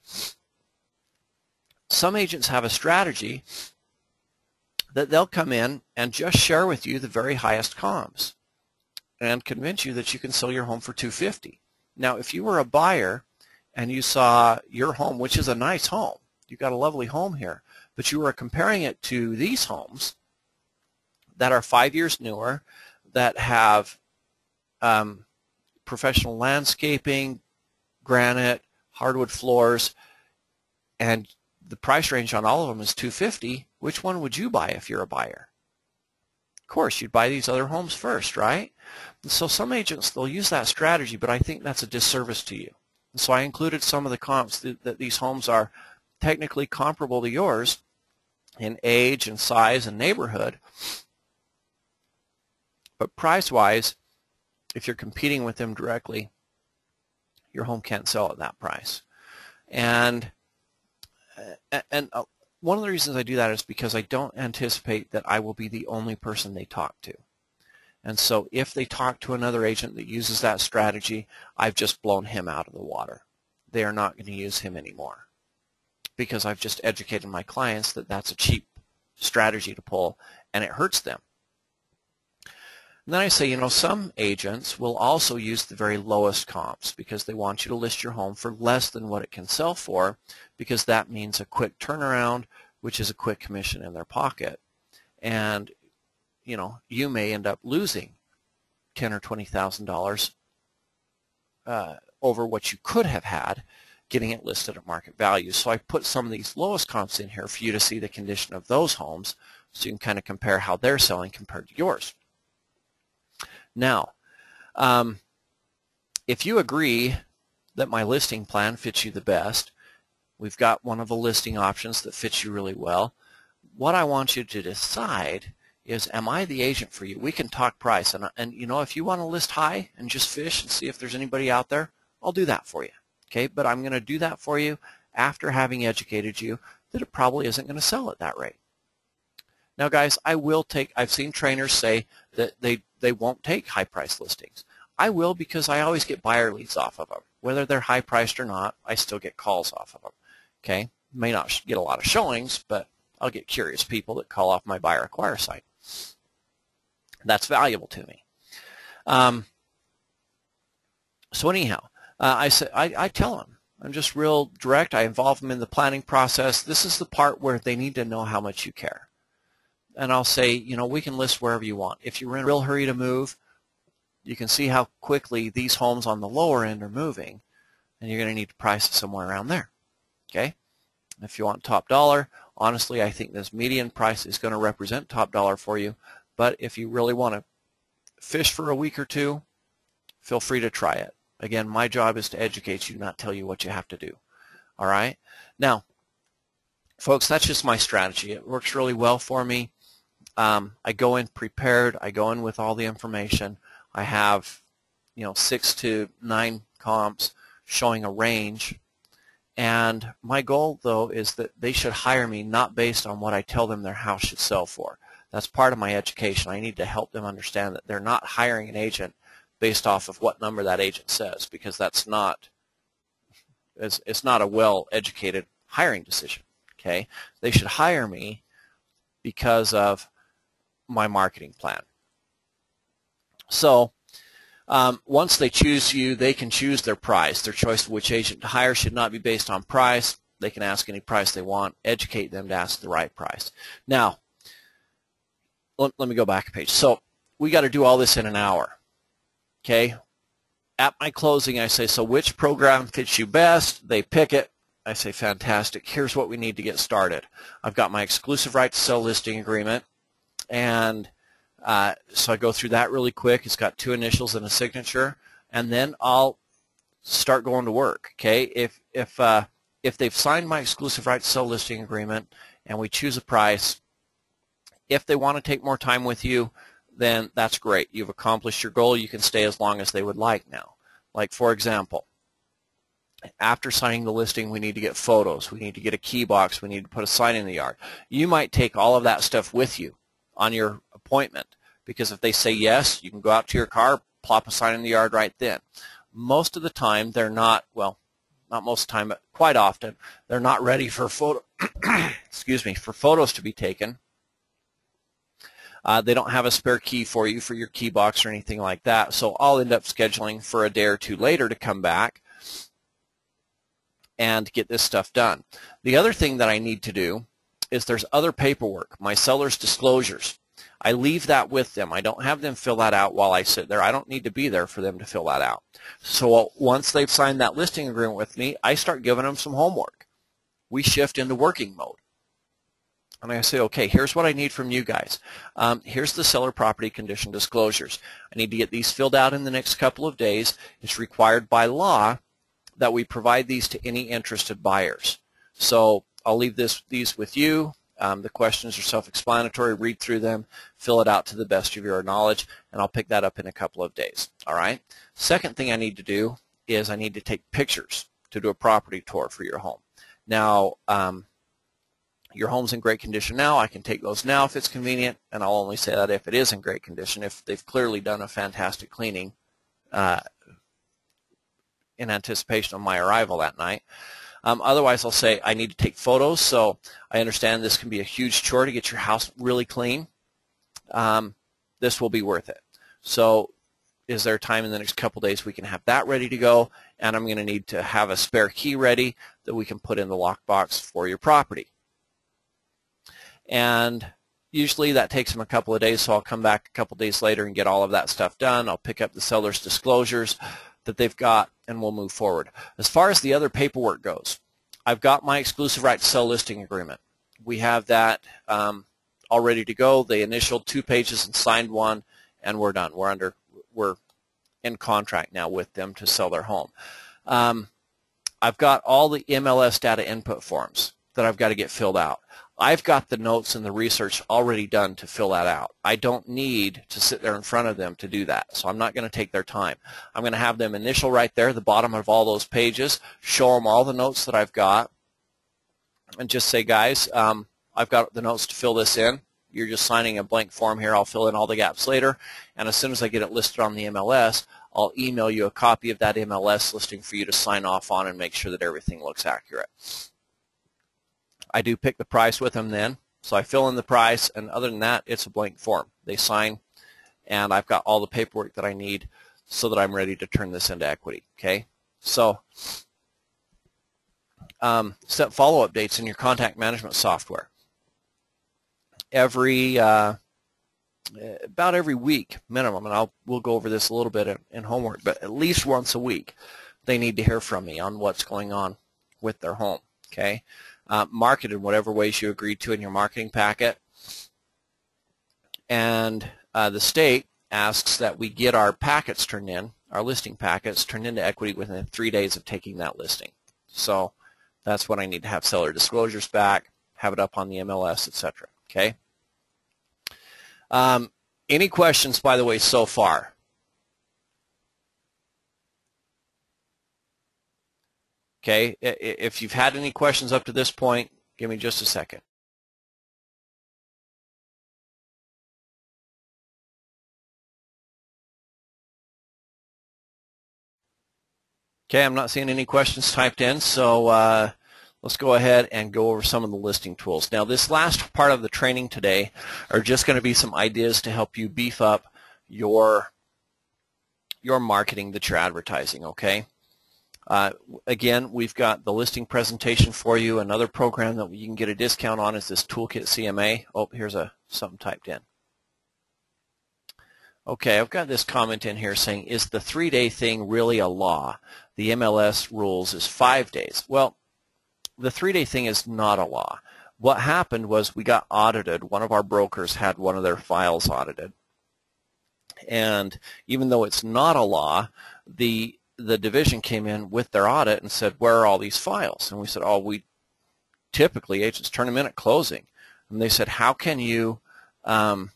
some agents have a strategy that they'll come in and just share with you the very highest comps and convince you that you can sell your home for 250 Now, if you were a buyer and you saw your home, which is a nice home, you've got a lovely home here, but you were comparing it to these homes that are five years newer, that have um, professional landscaping, granite, hardwood floors, and the price range on all of them is 250 which one would you buy if you're a buyer? Of course, you'd buy these other homes first, right? So some agents, they'll use that strategy, but I think that's a disservice to you. So I included some of the comps that, that these homes are technically comparable to yours in age and size and neighborhood. But price-wise, if you're competing with them directly, your home can't sell at that price. And and uh, one of the reasons I do that is because I don't anticipate that I will be the only person they talk to. And so if they talk to another agent that uses that strategy, I've just blown him out of the water. They are not going to use him anymore because I've just educated my clients that that's a cheap strategy to pull and it hurts them. And then I say, you know, some agents will also use the very lowest comps because they want you to list your home for less than what it can sell for because that means a quick turnaround, which is a quick commission in their pocket. And, you know, you may end up losing ten or twenty thousand uh, dollars over what you could have had getting it listed at market value. So I put some of these lowest comps in here for you to see the condition of those homes so you can kind of compare how they're selling compared to yours. Now, um, if you agree that my listing plan fits you the best, we've got one of the listing options that fits you really well. What I want you to decide is, am I the agent for you? We can talk price. And, and you know, if you want to list high and just fish and see if there's anybody out there, I'll do that for you. Okay, but I'm going to do that for you after having educated you that it probably isn't going to sell at that rate. Now, guys, I will take, I've seen trainers say that they they won't take high price listings. I will because I always get buyer leads off of them. Whether they're high priced or not, I still get calls off of them. Okay, may not get a lot of showings, but I'll get curious people that call off my buyer acquire site. That's valuable to me. Um, so anyhow, uh, I, say, I, I tell them, I'm just real direct. I involve them in the planning process. This is the part where they need to know how much you care and I'll say, you know, we can list wherever you want. If you're in a real hurry to move, you can see how quickly these homes on the lower end are moving, and you're going to need to price it somewhere around there. Okay? If you want top dollar, honestly, I think this median price is going to represent top dollar for you, but if you really want to fish for a week or two, feel free to try it. Again, my job is to educate you, not tell you what you have to do. All right? Now, folks, that's just my strategy. It works really well for me. Um, I go in prepared. I go in with all the information. I have, you know, six to nine comps showing a range. And my goal, though, is that they should hire me not based on what I tell them their house should sell for. That's part of my education. I need to help them understand that they're not hiring an agent based off of what number that agent says because that's not it's, it's not a well-educated hiring decision. Okay, They should hire me because of my marketing plan. So um, once they choose you, they can choose their price. Their choice of which agent to hire should not be based on price. They can ask any price they want. Educate them to ask the right price. Now, let, let me go back a page. So we got to do all this in an hour. Okay. At my closing, I say, so which program fits you best? They pick it. I say, fantastic. Here's what we need to get started. I've got my exclusive right to sell listing agreement. And uh, so I go through that really quick. It's got two initials and a signature, and then I'll start going to work. Okay, if if uh, if they've signed my exclusive right to sell listing agreement and we choose a price, if they want to take more time with you, then that's great. You've accomplished your goal. You can stay as long as they would like now. Like for example, after signing the listing, we need to get photos. We need to get a key box. We need to put a sign in the yard. You might take all of that stuff with you on your appointment because if they say yes, you can go out to your car, plop a sign in the yard right then. Most of the time, they're not, well, not most of the time, but quite often, they're not ready for photo, *coughs* excuse me, for photos to be taken Uh, they don't have a spare key for you for your key box or anything like that, so I'll end up scheduling for a day or two later to come back and get this stuff done. The other thing that I need to do is there's other paperwork, my seller's disclosures. I leave that with them. I don't have them fill that out while I sit there. I don't need to be there for them to fill that out. So once they've signed that listing agreement with me, I start giving them some homework. We shift into working mode. And I say, okay, here's what I need from you guys. Um, here's the seller property condition disclosures. I need to get these filled out in the next couple of days. It's required by law that we provide these to any interested buyers. So I'll leave this these with you. Um, the questions are self-explanatory. Read through them, fill it out to the best of your knowledge, and I'll pick that up in a couple of days. All right. Second thing I need to do is I need to take pictures to do a property tour for your home. Now, um, your home's in great condition now. I can take those now if it's convenient, and I'll only say that if it is in great condition. If they've clearly done a fantastic cleaning uh, in anticipation of my arrival that night. Um, otherwise, I'll say I need to take photos, so I understand this can be a huge chore to get your house really clean. Um, this will be worth it. So is there time in the next couple days we can have that ready to go, and I'm going to need to have a spare key ready that we can put in the lockbox for your property. And usually that takes them a couple of days, so I'll come back a couple of days later and get all of that stuff done. I'll pick up the seller's disclosures that they've got and we'll move forward. As far as the other paperwork goes, I've got my exclusive right to sell listing agreement. We have that um, all ready to go. They initialed two pages and signed one, and we're done. We're under we're in contract now with them to sell their home. Um, I've got all the MLS data input forms that I've got to get filled out. I've got the notes and the research already done to fill that out. I don't need to sit there in front of them to do that, so I'm not going to take their time. I'm going to have them initial right there, the bottom of all those pages, show them all the notes that I've got, and just say, guys, um, I've got the notes to fill this in. You're just signing a blank form here. I'll fill in all the gaps later, and as soon as I get it listed on the MLS, I'll email you a copy of that MLS listing for you to sign off on and make sure that everything looks accurate. I do pick the price with them then. So I fill in the price, and other than that, it's a blank form. They sign, and I've got all the paperwork that I need so that I'm ready to turn this into equity. Okay, so um, set follow-up dates in your contact management software. Every uh, about every week minimum, and I'll we'll go over this a little bit in, in homework, but at least once a week, they need to hear from me on what's going on with their home. Okay, uh, market in whatever ways you agreed to in your marketing packet. And uh, the state asks that we get our packets turned in, our listing packets turned into equity within three days of taking that listing. So that's what I need to have seller disclosures back, have it up on the MLS, etc. Okay. Um, any questions, by the way, so far? Okay, if you've had any questions up to this point, give me just a second. Okay, I'm not seeing any questions typed in, so uh, let's go ahead and go over some of the listing tools. Now, this last part of the training today are just going to be some ideas to help you beef up your your marketing that you're advertising, okay? Uh, again, we've got the listing presentation for you. Another program that you can get a discount on is this Toolkit CMA. Oh, here's a something typed in. Okay, I've got this comment in here saying, is the three-day thing really a law? The MLS rules is five days. Well, the three-day thing is not a law. What happened was we got audited. One of our brokers had one of their files audited. And even though it's not a law, the the division came in with their audit and said, where are all these files? And we said, oh, we typically agents turn them in at closing. And they said, how can you um,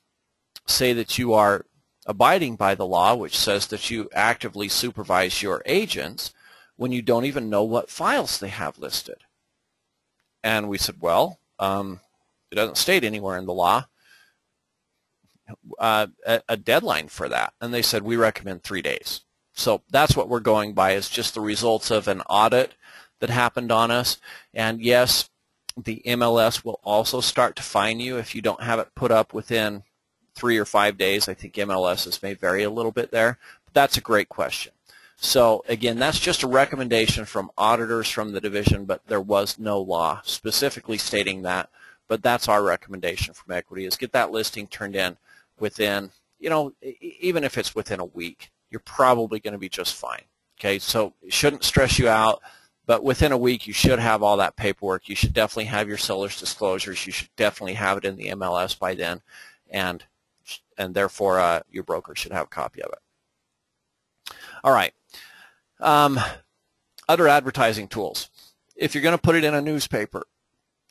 say that you are abiding by the law, which says that you actively supervise your agents when you don't even know what files they have listed? And we said, well, um, it doesn't state anywhere in the law uh, a, a deadline for that. And they said, we recommend three days. So that's what we're going by is just the results of an audit that happened on us. And yes, the MLS will also start to fine you if you don't have it put up within three or five days. I think MLSs may vary a little bit there. But that's a great question. So again, that's just a recommendation from auditors from the division, but there was no law specifically stating that. But that's our recommendation from equity is get that listing turned in within, you know, even if it's within a week, you're probably going to be just fine. Okay, so it shouldn't stress you out, but within a week you should have all that paperwork. You should definitely have your seller's disclosures. You should definitely have it in the MLS by then, and and therefore uh, your broker should have a copy of it. All right. Um, other advertising tools. If you're going to put it in a newspaper,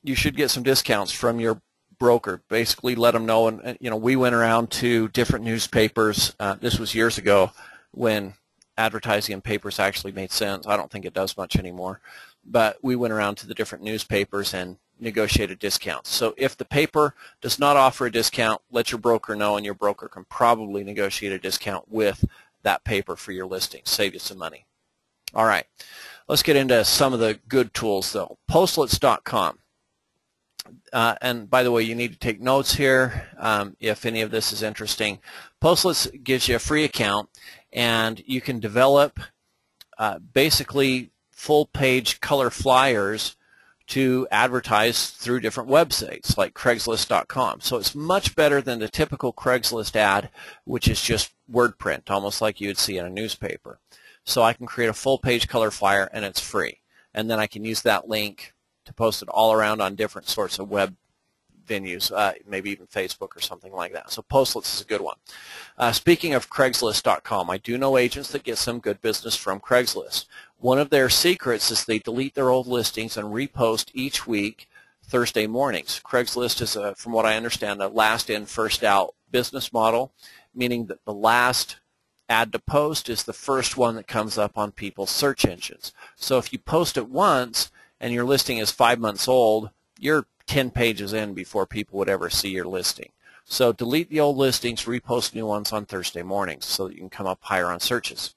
you should get some discounts from your broker. Basically, let them know. And you know, we went around to different newspapers. Uh, this was years ago when advertising in papers actually made sense. I don't think it does much anymore. But we went around to the different newspapers and negotiated discounts. So if the paper does not offer a discount, let your broker know, and your broker can probably negotiate a discount with that paper for your listing. Save you some money. All right. Let's get into some of the good tools, though. Postlets.com. Uh, and by the way, you need to take notes here um, if any of this is interesting. Postlets gives you a free account, and you can develop uh, basically full-page color flyers to advertise through different websites like Craigslist.com. So it's much better than the typical Craigslist ad, which is just word print, almost like you would see in a newspaper. So I can create a full-page color flyer, and it's free. And then I can use that link to post it all around on different sorts of web venues, uh, maybe even Facebook or something like that. So Postlets is a good one. Uh, speaking of Craigslist.com, I do know agents that get some good business from Craigslist. One of their secrets is they delete their old listings and repost each week Thursday mornings. Craigslist is, a, from what I understand, a last in, first out business model, meaning that the last ad to post is the first one that comes up on people's search engines. So if you post it once, and your listing is five months old, you're 10 pages in before people would ever see your listing. So delete the old listings, repost new ones on Thursday mornings so that you can come up higher on searches.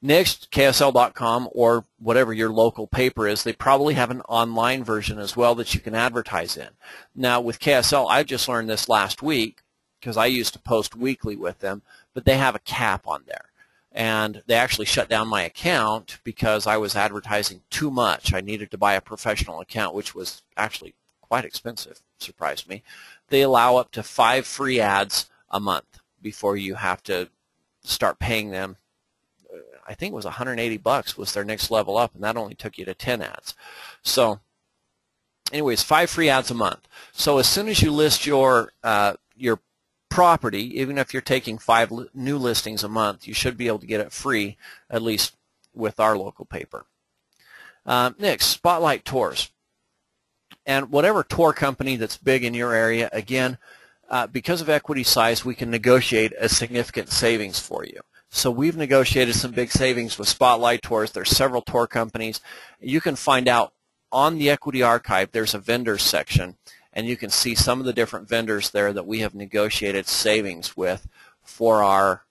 Next, KSL.com or whatever your local paper is, they probably have an online version as well that you can advertise in. Now with KSL, I just learned this last week because I used to post weekly with them, but they have a cap on there and they actually shut down my account because I was advertising too much. I needed to buy a professional account, which was actually quite expensive, surprised me. They allow up to five free ads a month before you have to start paying them. Uh, I think it was 180 bucks was their next level up, and that only took you to 10 ads. So anyways, five free ads a month. So as soon as you list your uh, your property, even if you're taking five new listings a month, you should be able to get it free, at least with our local paper. Um, next, Spotlight Tours. And whatever tour company that's big in your area, again, uh, because of equity size, we can negotiate a significant savings for you. So we've negotiated some big savings with Spotlight Tours. There's several tour companies. You can find out on the Equity Archive, there's a vendors section, and you can see some of the different vendors there that we have negotiated savings with for our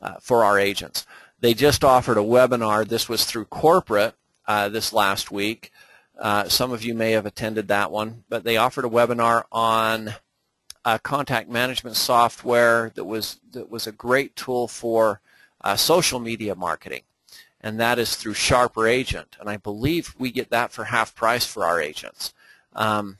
uh, for our agents. They just offered a webinar. This was through corporate uh, this last week. Uh, some of you may have attended that one, but they offered a webinar on contact management software that was that was a great tool for uh, social media marketing, and that is through Sharper Agent. And I believe we get that for half price for our agents. Um,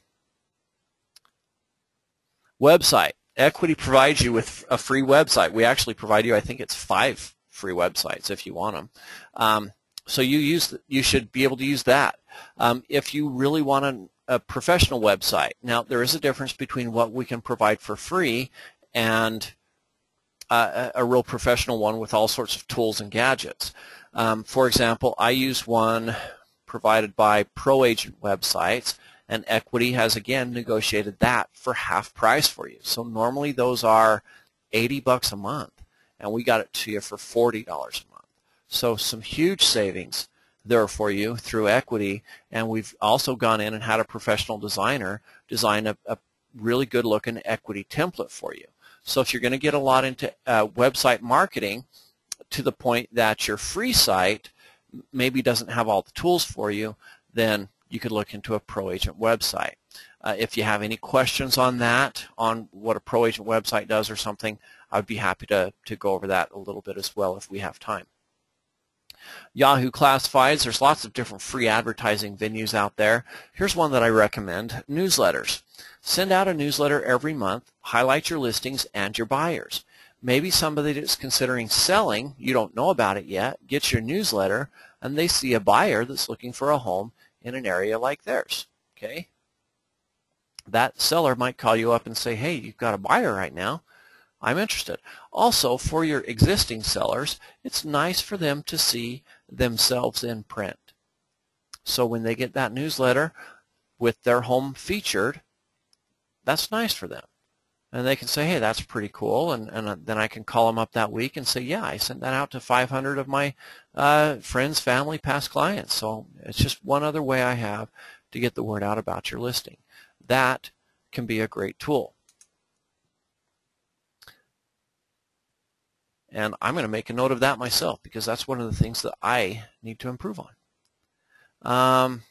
Website. Equity provides you with a free website. We actually provide you, I think it's five free websites if you want them. Um, so you use you should be able to use that. Um, if you really want a, a, professional website, now there is a difference between what we can provide for free and uh, a, a real professional one with all sorts of tools and gadgets. Um, for example, I use one provided by ProAgent websites and Equity has again negotiated that for half price for you. So normally those are 80 bucks a month, and we got it to you for $40 a month. So some huge savings there for you through Equity, and we've also gone in and had a professional designer design a, a really good looking Equity template for you. So if you're going to get a lot into uh, website marketing to the point that your free site maybe doesn't have all the tools for you, then you could look into a ProAgent website. Uh, if you have any questions on that, on what a pro agent website does or something, I'd be happy to, to go over that a little bit as well if we have time. Yahoo Classifieds, there's lots of different free advertising venues out there. Here's one that I recommend, newsletters. Send out a newsletter every month, highlight your listings and your buyers. Maybe somebody that's considering selling, you don't know about it yet, gets your newsletter and they see a buyer that's looking for a home in an area like theirs. Okay? That seller might call you up and say, hey, you've got a buyer right now. I'm interested. Also, for your existing sellers, it's nice for them to see themselves in print. So when they get that newsletter with their home featured, that's nice for them. And they can say, hey, that's pretty cool. And, and uh, then I can call them up that week and say, yeah, I sent that out to 500 of my uh, friends, family, past clients. So it's just one other way I have to get the word out about your listing. That can be a great tool. And I'm going to make a note of that myself because that's one of the things that I need to improve on. Um,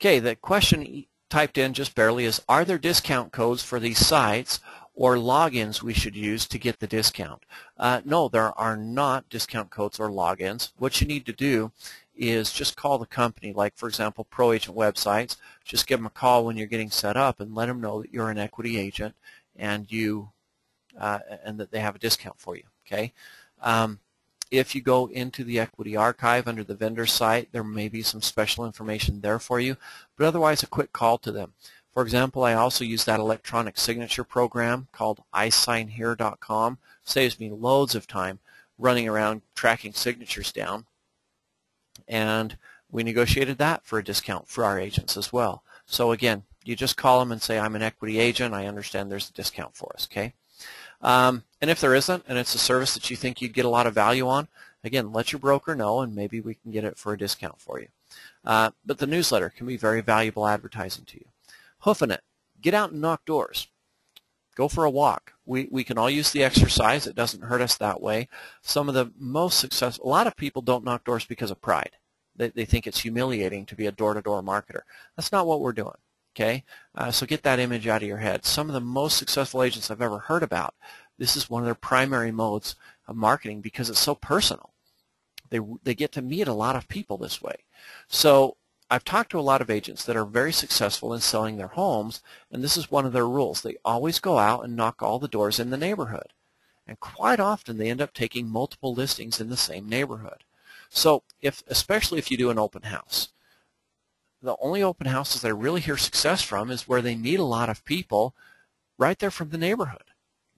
okay, the question typed in just barely is, are there discount codes for these sites or logins we should use to get the discount? Uh, no, there are not discount codes or logins. What you need to do is just call the company, like for example, Pro Agent websites. Just give them a call when you're getting set up and let them know that you're an equity agent and you uh, and that they have a discount for you. Okay. Um, if you go into the equity archive under the vendor site, there may be some special information there for you, but otherwise a quick call to them. For example, I also use that electronic signature program called iSignHere.com. Saves me loads of time running around tracking signatures down. And we negotiated that for a discount for our agents as well. So again, you just call them and say, I'm an equity agent. I understand there's a discount for us. Okay. Um, and if there isn't, and it's a service that you think you'd get a lot of value on, again, let your broker know, and maybe we can get it for a discount for you. Uh, but the newsletter can be very valuable advertising to you. Hoofing it. Get out and knock doors. Go for a walk. We, we can all use the exercise. It doesn't hurt us that way. Some of the most successful, a lot of people don't knock doors because of pride. They, they think it's humiliating to be a door-to-door -door marketer. That's not what we're doing. Okay, uh, so get that image out of your head. Some of the most successful agents I've ever heard about, this is one of their primary modes of marketing because it's so personal. They, they get to meet a lot of people this way. So I've talked to a lot of agents that are very successful in selling their homes, and this is one of their rules. They always go out and knock all the doors in the neighborhood. And quite often they end up taking multiple listings in the same neighborhood. So if, especially if you do an open house, the only open houses I really hear success from is where they meet a lot of people right there from the neighborhood.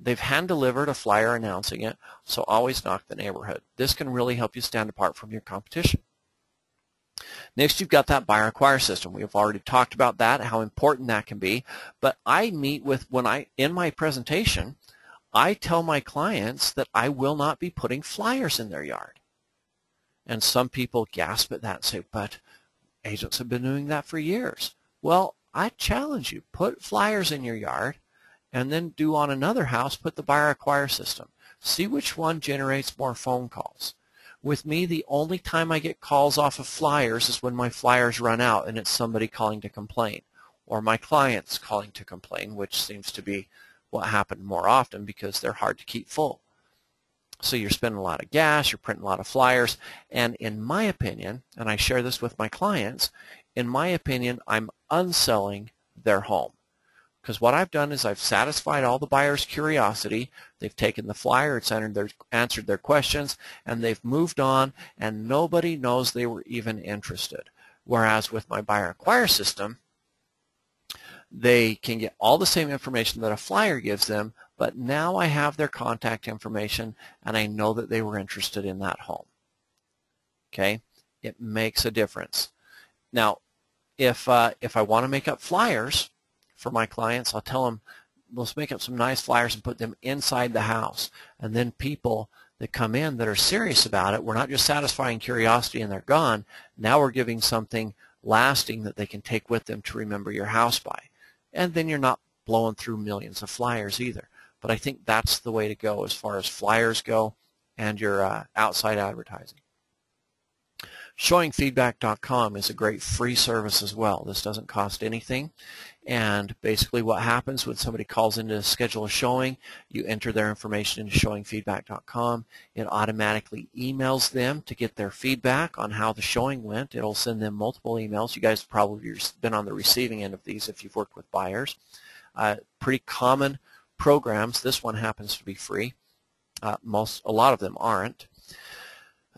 They've hand-delivered a flyer announcing it, so always knock the neighborhood. This can really help you stand apart from your competition. Next, you've got that buyer acquire system. We've already talked about that, how important that can be. But I meet with, when I, in my presentation, I tell my clients that I will not be putting flyers in their yard. And some people gasp at that and say, but Agents have been doing that for years. Well, I challenge you, put flyers in your yard and then do on another house, put the buyer acquire system. See which one generates more phone calls. With me, the only time I get calls off of flyers is when my flyers run out and it's somebody calling to complain or my clients calling to complain, which seems to be what happened more often because they're hard to keep full. So you're spending a lot of gas, you're printing a lot of flyers, and in my opinion, and I share this with my clients, in my opinion, I'm unselling their home. Because what I've done is I've satisfied all the buyers' curiosity. They've taken the flyer, it's their, answered their questions, and they've moved on, and nobody knows they were even interested. Whereas with my buyer acquire system, they can get all the same information that a flyer gives them, but now I have their contact information and I know that they were interested in that home. Okay, it makes a difference. Now, if uh, if I want to make up flyers for my clients, I'll tell them let's make up some nice flyers and put them inside the house, and then people that come in that are serious about it, we're not just satisfying curiosity and they're gone. Now we're giving something lasting that they can take with them to remember your house by. And then you're not blowing through millions of flyers either. But I think that's the way to go as far as flyers go and your uh, outside advertising. Showingfeedback.com is a great free service as well. This doesn't cost anything. And basically what happens when somebody calls in to schedule a showing, you enter their information into showingfeedback.com. It automatically emails them to get their feedback on how the showing went. It'll send them multiple emails. You guys have probably been on the receiving end of these if you've worked with buyers. Uh, pretty common programs. This one happens to be free. Uh, most, a lot of them aren't.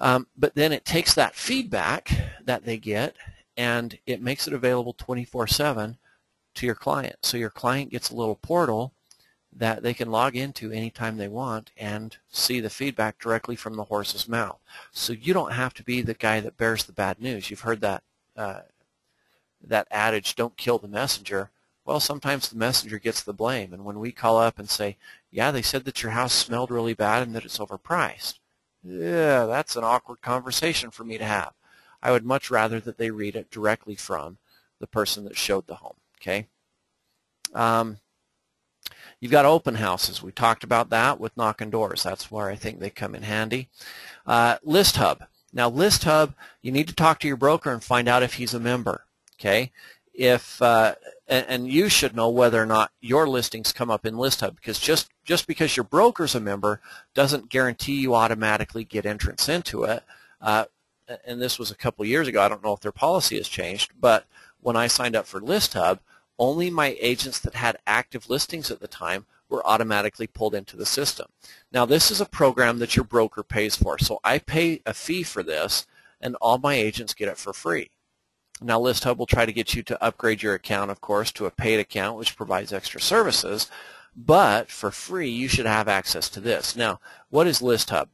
Um, but then it takes that feedback that they get and it makes it available 24-7 to your client. So your client gets a little portal that they can log into anytime they want and see the feedback directly from the horse's mouth. So you don't have to be the guy that bears the bad news. You've heard that uh, that adage, don't kill the messenger. Well, sometimes the messenger gets the blame. And when we call up and say, yeah, they said that your house smelled really bad and that it's overpriced. Yeah, that's an awkward conversation for me to have. I would much rather that they read it directly from the person that showed the home. Okay. Um, you've got open houses. We talked about that with knocking doors. That's where I think they come in handy. Uh, List Hub. Now, List Hub, you need to talk to your broker and find out if he's a member. Okay. If uh, and, and you should know whether or not your listings come up in List Hub because just just because your broker's a member doesn't guarantee you automatically get entrance into it. Uh, and this was a couple years ago. I don't know if their policy has changed, but when I signed up for List Hub, only my agents that had active listings at the time were automatically pulled into the system. Now this is a program that your broker pays for, so I pay a fee for this and all my agents get it for free. Now ListHub will try to get you to upgrade your account, of course, to a paid account which provides extra services, but for free you should have access to this. Now, what is ListHub?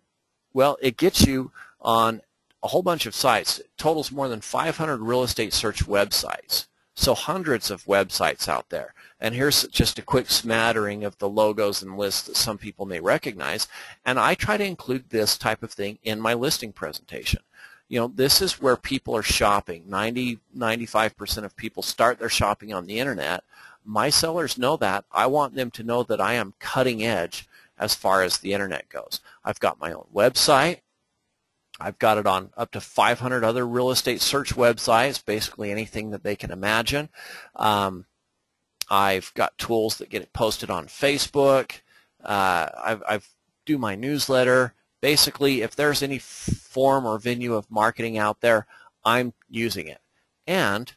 Well, it gets you on a whole bunch of sites. It totals more than 500 real estate search websites. So hundreds of websites out there. And here's just a quick smattering of the logos and lists that some people may recognize. And I try to include this type of thing in my listing presentation. You know, this is where people are shopping. 90, 95% of people start their shopping on the internet. My sellers know that. I want them to know that I am cutting edge as far as the internet goes. I've got my own website. I've got it on up to 500 other real estate search websites, basically anything that they can imagine. Um, I've got tools that get it posted on Facebook. Uh, I've, I've do my newsletter. Basically, if there's any form or venue of marketing out there, I'm using it. And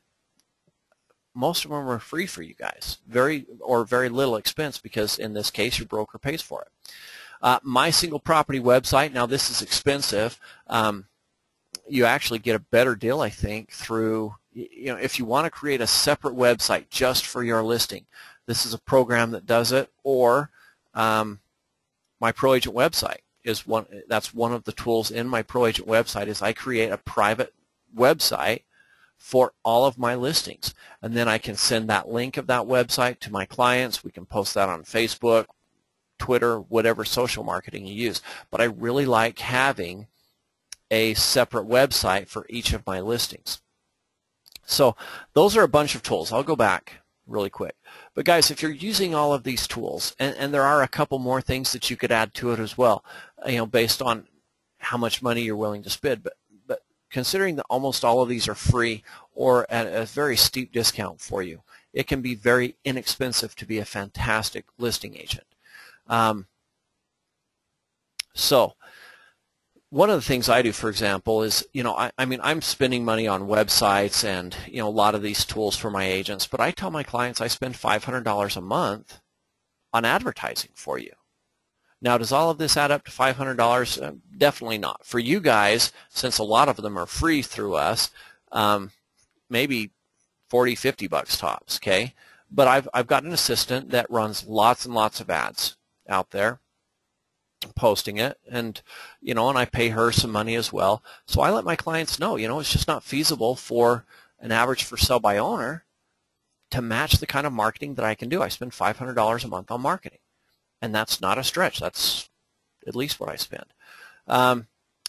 most of them are free for you guys, very or very little expense because in this case your broker pays for it. Uh, my single property website, now this is expensive. Um, you actually get a better deal, I think, through, you know, if you want to create a separate website just for your listing, this is a program that does it, or um, my Pro Agent website is one, that's one of the tools in my Pro Agent website is I create a private website for all of my listings. And then I can send that link of that website to my clients. We can post that on Facebook, Twitter, whatever social marketing you use. But I really like having a separate website for each of my listings. So those are a bunch of tools. I'll go back really quick. But guys, if you're using all of these tools, and, and there are a couple more things that you could add to it as well, you know, based on how much money you're willing to spend. But, but considering that almost all of these are free or at a very steep discount for you, it can be very inexpensive to be a fantastic listing agent. Um, so one of the things I do, for example, is, you know, I, I, mean, I'm spending money on websites and, you know, a lot of these tools for my agents, but I tell my clients I spend $500 a month on advertising for you. Now, does all of this add up to $500? Uh, definitely not. For you guys, since a lot of them are free through us, um, maybe 40, 50 bucks tops, okay? But I've, I've got an assistant that runs lots and lots of ads out there posting it and you know and I pay her some money as well. So I let my clients know you know it's just not feasible for an average for sell by owner to match the kind of marketing that I can do. I spend $500 a month on marketing and that's not a stretch. That's at least what I spend. Um,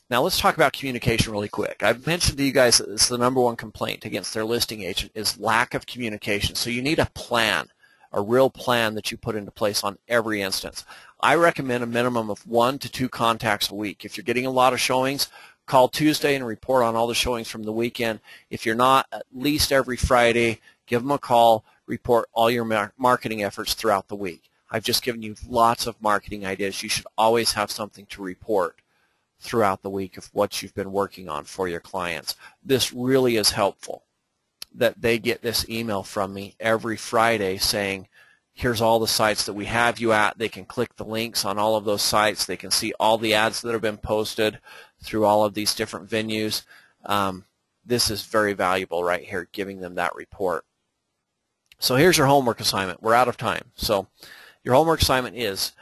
now let's talk about communication really quick. I've mentioned to you guys that it's the number one complaint against their listing agent is lack of communication. So you need a plan a real plan that you put into place on every instance. I recommend a minimum of one to two contacts a week. If you're getting a lot of showings, call Tuesday and report on all the showings from the weekend. If you're not, at least every Friday, give them a call, report all your mar marketing efforts throughout the week. I've just given you lots of marketing ideas. You should always have something to report throughout the week of what you've been working on for your clients. This really is helpful that they get this email from me every Friday saying, here's all the sites that we have you at. They can click the links on all of those sites. They can see all the ads that have been posted through all of these different venues. Um, this is very valuable right here, giving them that report. So here's your homework assignment. We're out of time. So your homework assignment is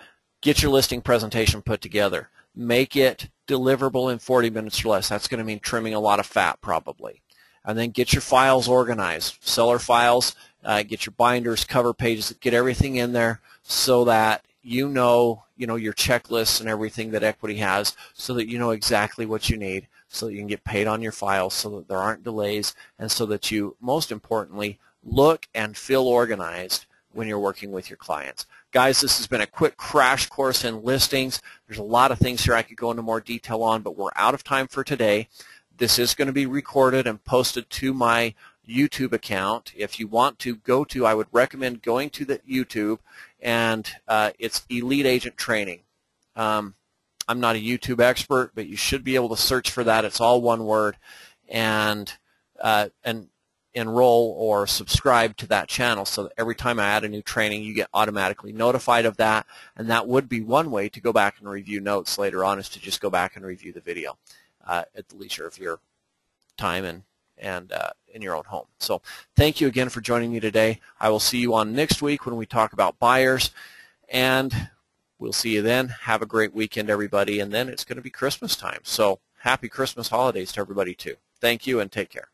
get your listing presentation put together. Make it deliverable in 40 minutes or less. That's going to mean trimming a lot of fat probably. And then get your files organized. Seller files, uh, get your binders, cover pages, get everything in there so that you know, you know your checklists and everything that Equity has so that you know exactly what you need so that you can get paid on your files so that there aren't delays and so that you, most importantly, look and feel organized when you're working with your clients. Guys, this has been a quick crash course in listings. There's a lot of things here I could go into more detail on, but we're out of time for today. This is going to be recorded and posted to my YouTube account. If you want to go to, I would recommend going to the YouTube, and uh, it's Elite Agent Training. Um, I'm not a YouTube expert, but you should be able to search for that. It's all one word, and uh, and enroll or subscribe to that channel so that every time I add a new training you get automatically notified of that and that would be one way to go back and review notes later on is to just go back and review the video uh, at the leisure of your time and and uh, in your own home. So thank you again for joining me today. I will see you on next week when we talk about buyers and we'll see you then. Have a great weekend everybody and then it's going to be Christmas time. So happy Christmas holidays to everybody too. Thank you and take care.